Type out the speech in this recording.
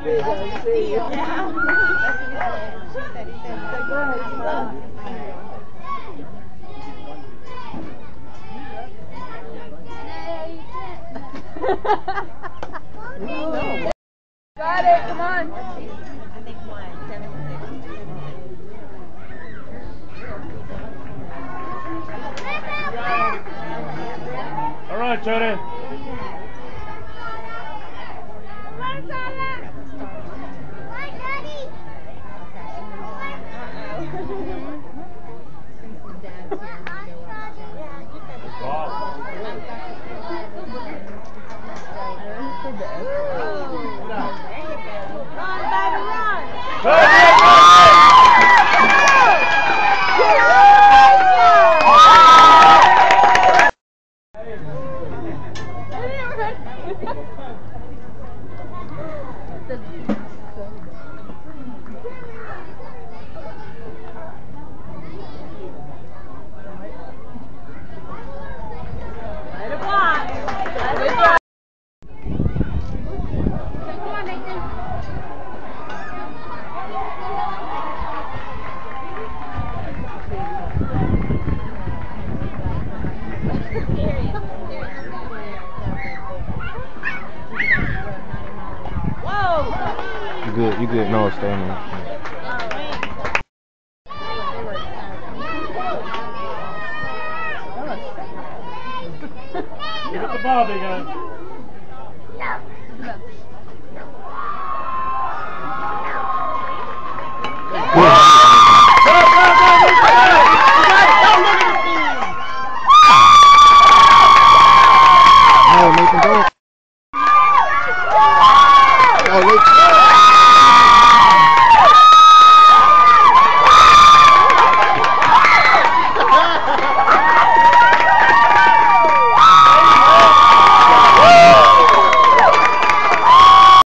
Got it, come on. I think one, seven, All right, Tony. Woo! You good, you good. No, stay in there. Give it to Bobby, guys. No,